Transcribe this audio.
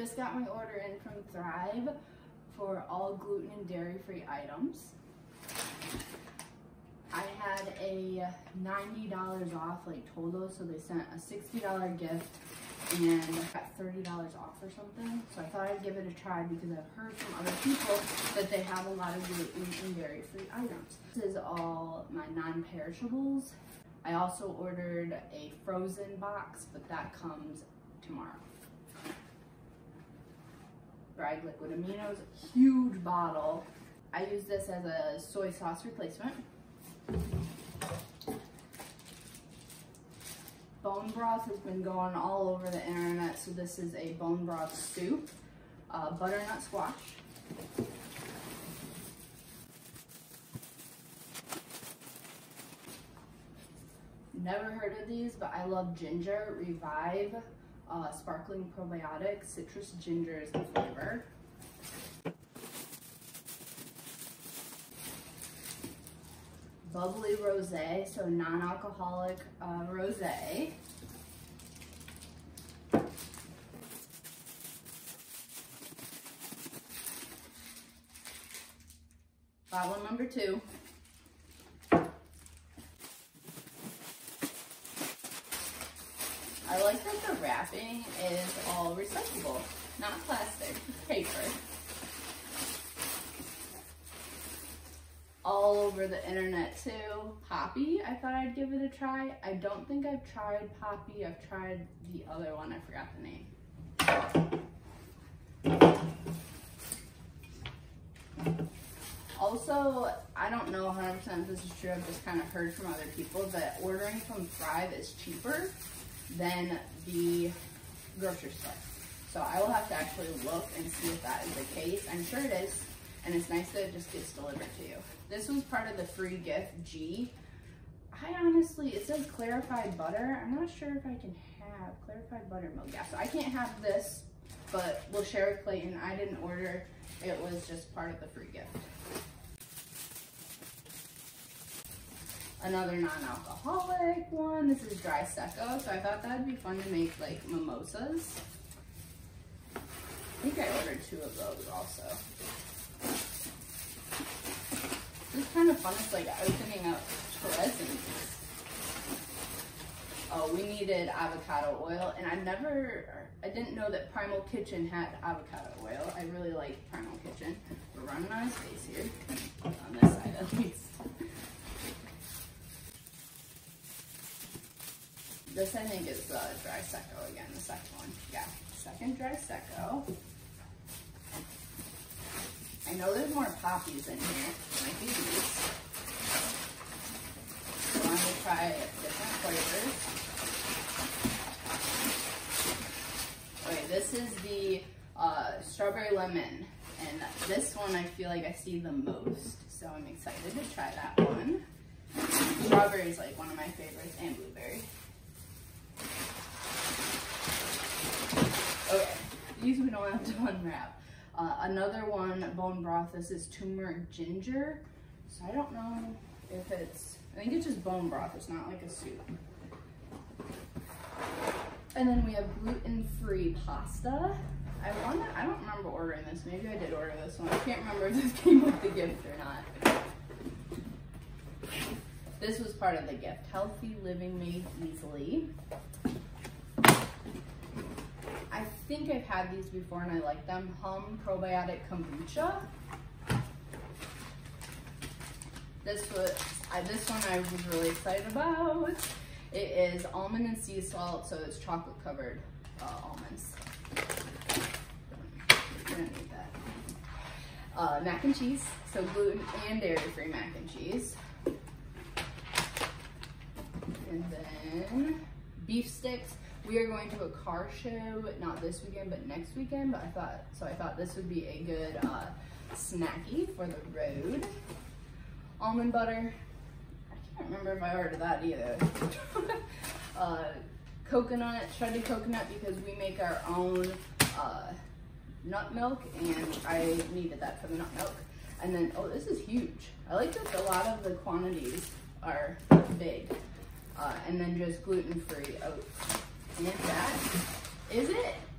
just got my order in from Thrive for all gluten and dairy-free items. I had a $90 off like total, so they sent a $60 gift and got $30 off or something. So I thought I'd give it a try because I've heard from other people that they have a lot of gluten and dairy-free items. This is all my non-perishables. I also ordered a frozen box, but that comes tomorrow. Bragg Liquid Aminos, huge bottle. I use this as a soy sauce replacement. Bone broth has been going all over the internet, so this is a bone broth soup, uh, butternut squash. Never heard of these, but I love ginger, revive, uh, sparkling probiotic, citrus ginger is the flavor. Bubbly rosé, so non-alcoholic uh, rosé. Bottle number two. I like that the wrapping is all recyclable, not plastic, paper. All over the internet too. Poppi, I thought I'd give it a try. I don't think I've tried Poppi. I've tried the other one, I forgot the name. Also, I don't know 100% if this is true, I've just kind of heard from other people that ordering from Thrive is cheaper than the grocery store. So I will have to actually look and see if that is the case. I'm sure it is, and it's nice that it just gets delivered to you. This was part of the free gift, ghee. I honestly, it says clarified butter. I'm not sure if I can have clarified buttermilk. Yeah, so I can't have this, but we'll share with Clayton. I didn't order, it was just part of the free gift. Another non-alcoholic one. This is dry secco, so I thought that'd be fun to make like mimosas. I think I ordered two of those also. This is kind of fun. It's like opening up presents. Oh, we needed avocado oil, and I never, I didn't know that Primal Kitchen had avocado oil. I really like Primal Kitchen. We're running out of space here, on this side at least. This I think is the dry secco again, the second one. Yeah, second dry secco. I know there's more Poppis in here. Might be these. So I'm gonna try different flavors. Okay, this is the uh, strawberry lemon. And this one I feel like I see the most. So I'm excited to try that one. Strawberry is like one of my favorites and blueberry. Okay, these we don't have to unwrap. Uh, another one, bone broth, this is turmeric ginger. So I don't know if it's, I think it's just bone broth, it's not like a soup. And then we have gluten-free pasta. I want I don't remember ordering this. Maybe I did order this one. I can't remember if this came with the gift or not. This was part of the gift. Healthy living made easily. Think I've had these before and I like them. Humm Probiotic Kombucha. This was, I, this one I was really excited about. It is almond and sea salt, so it's chocolate covered uh, almonds. You're gonna need that. Uh, mac and cheese, so gluten and dairy free mac and cheese. And then beef sticks. We are going to a car show, not this weekend, but next weekend. But I thought, so I thought this would be a good uh, snacky for the road. Almond butter. I can't remember if I ordered that either. uh, coconut, shredded coconut, because we make our own uh, nut milk, and I needed that for the nut milk. And then, oh, this is huge. I like that a lot of the quantities are big. Uh, and then just gluten-free oats. And that is it.